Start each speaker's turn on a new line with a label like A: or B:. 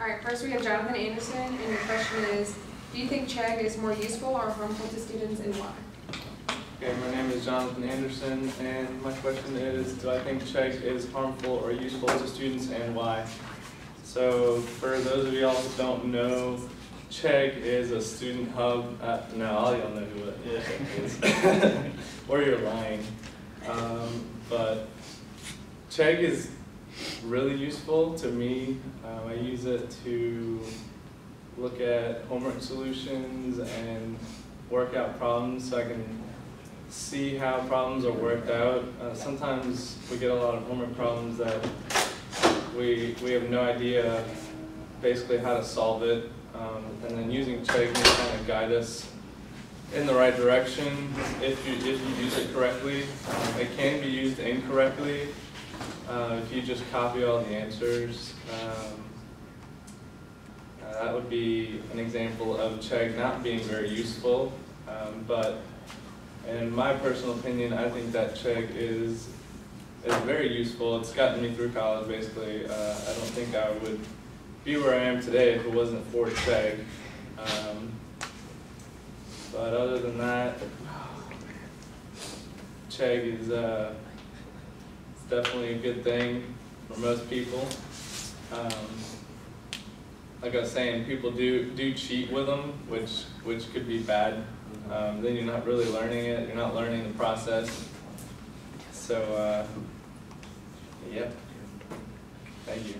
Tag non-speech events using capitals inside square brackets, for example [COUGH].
A: All right, first we have Jonathan Andersson, and your question is, do you think Chegg is more useful or harmful to students and why?
B: Okay, my name is Jonathan Andersson, and my question is, do I think Chegg is harmful or useful to students and why? So, for those of y'all who don't know, Chegg is a student hub, uh, no, all y'all know who it is, [LAUGHS] or you're lying. Um, but Chegg is really useful to me. Um, I use it to look at homework solutions and work out problems so I can see how problems are worked out. Uh, sometimes we get a lot of homework problems that we, we have no idea basically how to solve it. Um, and then using Chegg can kind of guide us in the right direction if you, if you use it correctly. Um, it can be used incorrectly uh, if you just copy all the answers. Um, uh, that would be an example of Chegg not being very useful, um, but in my personal opinion, I think that Chegg is is very useful. It's gotten me through college, basically. Uh, I don't think I would be where I am today if it wasn't for Chegg. Um, but other than that, Chegg is uh, definitely a good thing for most people. Um, like I was saying, people do do cheat with them, which which could be bad. Um, then you're not really learning it. You're not learning the process. So, uh, yep. Thank you.